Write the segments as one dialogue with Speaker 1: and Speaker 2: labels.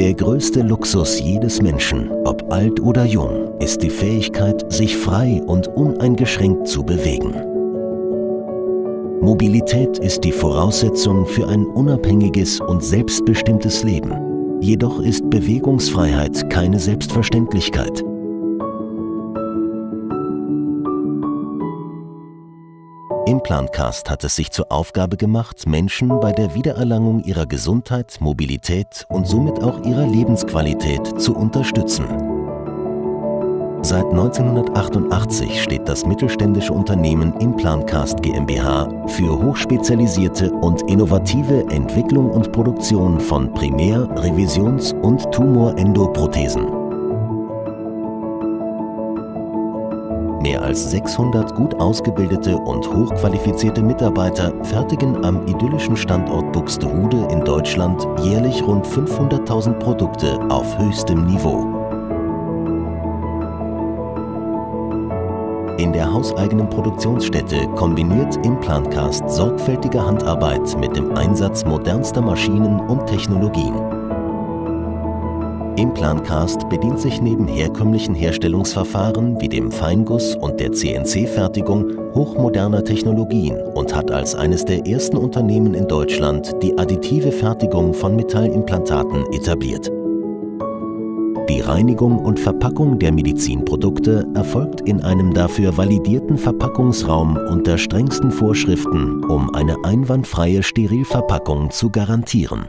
Speaker 1: Der größte Luxus jedes Menschen, ob alt oder jung, ist die Fähigkeit, sich frei und uneingeschränkt zu bewegen. Mobilität ist die Voraussetzung für ein unabhängiges und selbstbestimmtes Leben. Jedoch ist Bewegungsfreiheit keine Selbstverständlichkeit. Implantcast hat es sich zur Aufgabe gemacht, Menschen bei der Wiedererlangung ihrer Gesundheit, Mobilität und somit auch ihrer Lebensqualität zu unterstützen. Seit 1988 steht das mittelständische Unternehmen Implantcast GmbH für hochspezialisierte und innovative Entwicklung und Produktion von Primär-, Revisions- und Tumorendoprothesen. Mehr als 600 gut ausgebildete und hochqualifizierte Mitarbeiter fertigen am idyllischen Standort Buxtehude in Deutschland jährlich rund 500.000 Produkte auf höchstem Niveau. In der hauseigenen Produktionsstätte kombiniert Implantcast sorgfältige Handarbeit mit dem Einsatz modernster Maschinen und Technologien. Implantcast bedient sich neben herkömmlichen Herstellungsverfahren wie dem Feinguss und der CNC-Fertigung hochmoderner Technologien und hat als eines der ersten Unternehmen in Deutschland die additive Fertigung von Metallimplantaten etabliert. Die Reinigung und Verpackung der Medizinprodukte erfolgt in einem dafür validierten Verpackungsraum unter strengsten Vorschriften, um eine einwandfreie Sterilverpackung zu garantieren.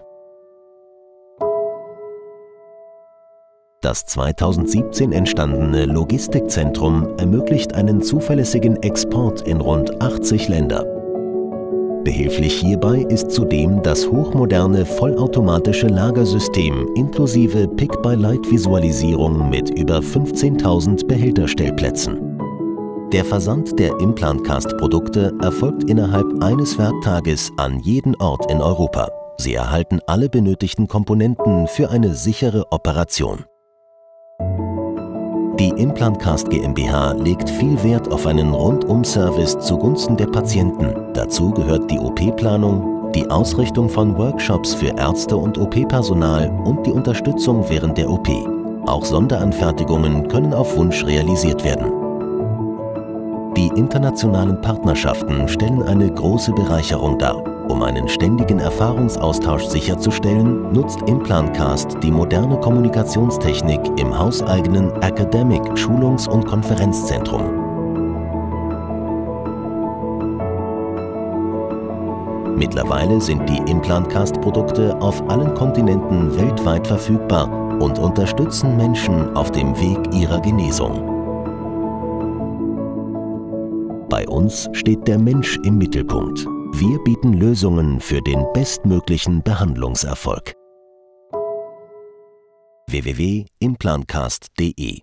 Speaker 1: Das 2017 entstandene Logistikzentrum ermöglicht einen zuverlässigen Export in rund 80 Länder. Behilflich hierbei ist zudem das hochmoderne vollautomatische Lagersystem inklusive Pick-by-Light-Visualisierung mit über 15.000 Behälterstellplätzen. Der Versand der Implantcast-Produkte erfolgt innerhalb eines Werktages an jeden Ort in Europa. Sie erhalten alle benötigten Komponenten für eine sichere Operation. Die Implantcast GmbH legt viel Wert auf einen Rundum-Service zugunsten der Patienten. Dazu gehört die OP-Planung, die Ausrichtung von Workshops für Ärzte und OP-Personal und die Unterstützung während der OP. Auch Sonderanfertigungen können auf Wunsch realisiert werden. Die internationalen Partnerschaften stellen eine große Bereicherung dar. Um einen ständigen Erfahrungsaustausch sicherzustellen, nutzt Implantcast die moderne Kommunikationstechnik im hauseigenen Academic Schulungs- und Konferenzzentrum. Mittlerweile sind die Implantcast-Produkte auf allen Kontinenten weltweit verfügbar und unterstützen Menschen auf dem Weg ihrer Genesung. Bei uns steht der Mensch im Mittelpunkt. Wir bieten Lösungen für den bestmöglichen Behandlungserfolg. www.implantcast.de